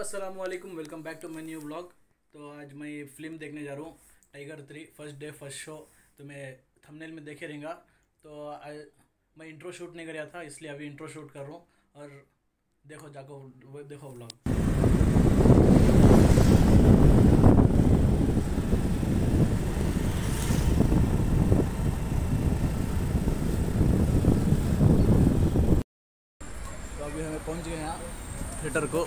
Aslam welcome back to my new blog तो आज मैं ये फ़िल्म देखने जा रहा हूँ tiger three first day first show तो मैं थंबनेल में देखे रहेंगे। तो आज मैं इंट्रो शूट नहीं कर था, इसलिए अभी इंट्रो शूट कर रहा हूँ। और देखो, जाको देखो ब्लॉग तो अभी हमें पहुँच गए यहाँ थिएटर को।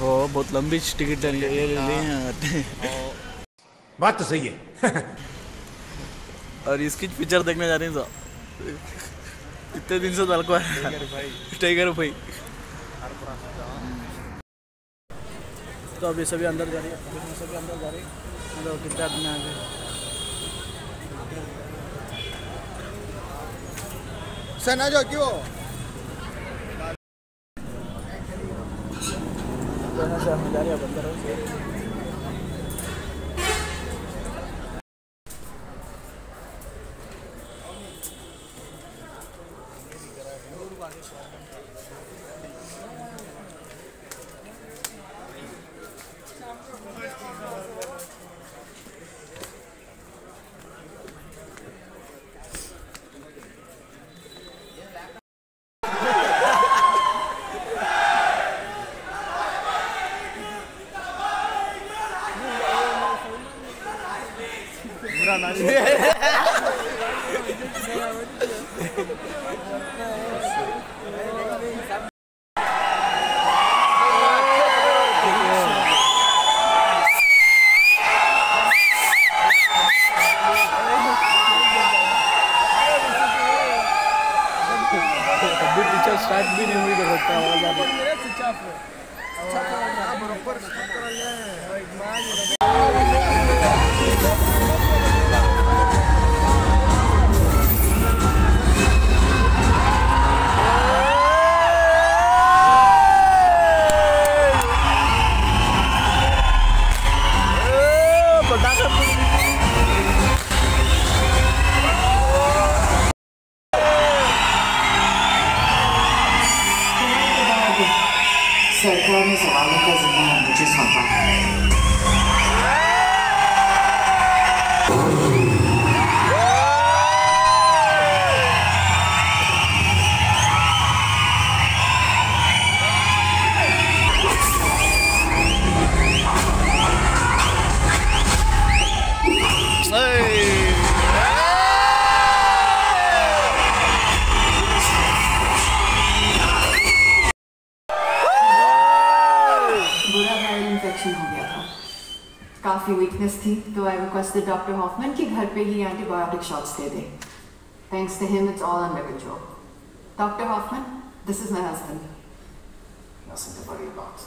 वो बहुत लंबी टिकट ले हाँ। ले आते बात तो सही है। और इसकी पिक्चर देखने जा रहे हैं तो। सर कितने दिन से तलको टाइगर भाई। तो अभी सभी अंदर जा रहे हैं। सभी अंदर जा रही है। कितने आदमी आ गए। सर ना क्यों? तो यहाँ से हम जा हैं से अभी पिक्चर स्टार्ट भी नहीं हुई कर सकता आवाज़ आ रही सरकार ने सवालों का जिम्मा मुझे सौंपा है काफ़ी वीकनेस थी तो आई रिक्वेस्टेड डॉक्टर हॉफमैन कि घर पे ही antibiotic shots they they thanks to him it's all under control doctor Hoffman this is my husband Nothing to worry about.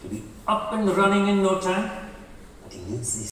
He'll be up and running in no time. what he needs is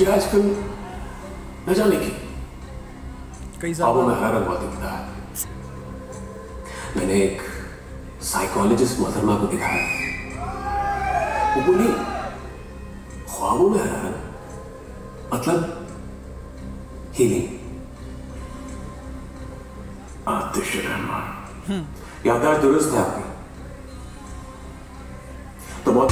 मुझे आजकल न जाने की। कैसा ख्वाबों में हैरान हुआ दिखता है। मैंने एक साइकोलॉजिस्ट मोहतरमा को दिखाया। वो बोली ख्वाबों में हैरान मतलब हीलिंग आतिश रहमान। याददाश्त दुरुस्त है आपकी। तो बहुत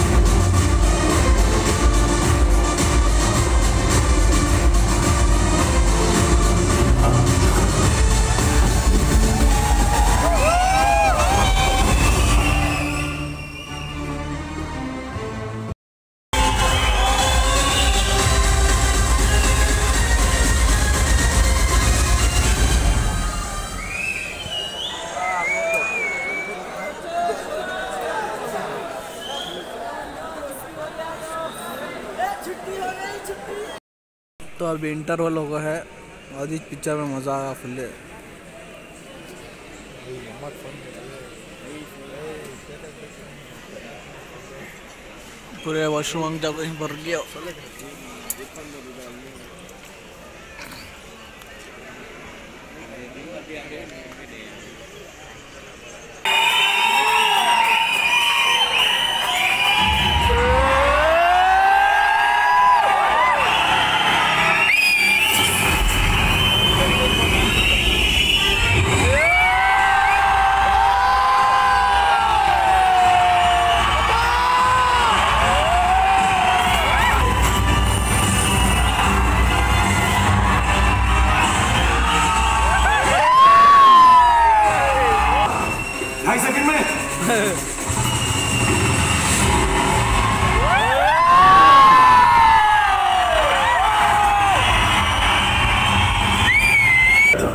तो अभी इंटरवल हो गया है। और इस पिक्चर में मज़ा आया फुल पूरे वॉशरूम जब कहीं भर गया ढाई सेकंड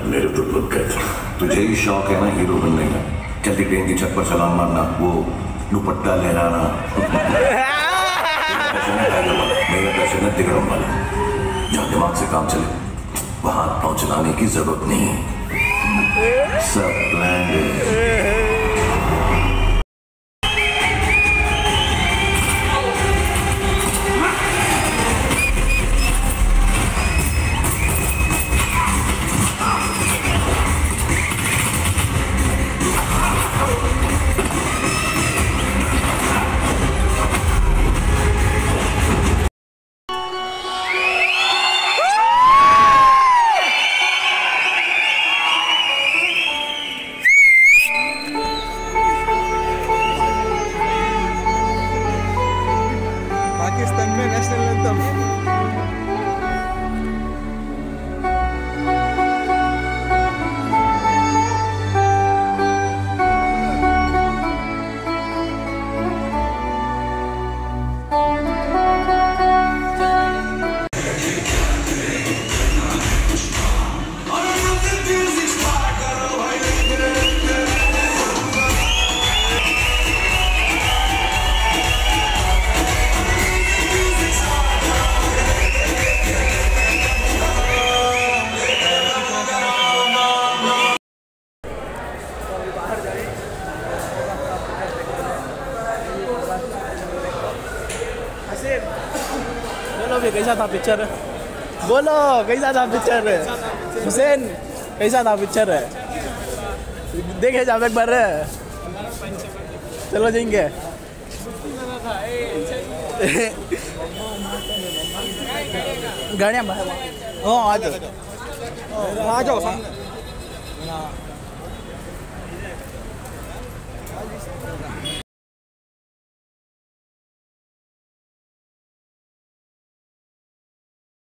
मेरे तो लग गए तुझे ही शौक है ना, हीरो बनने का। चलती ट्रेन की छत पर छलांग मारना, वो दुपट्टा लहराना। मेरा पैशन है तिगड़म वाला जहाँ दिमाग से काम चले, वहाँ पाँव चलाने की ज़रूरत नहीं है। सब प्लान बोलो कैसा था पिक्चर बोलो कैसा था पिक्चर हुसैन कैसा था पिक्चर देखे जाओ एक बार चलो जाएँगे गाड़ियाँ हाँ आ जाओ आ जाओ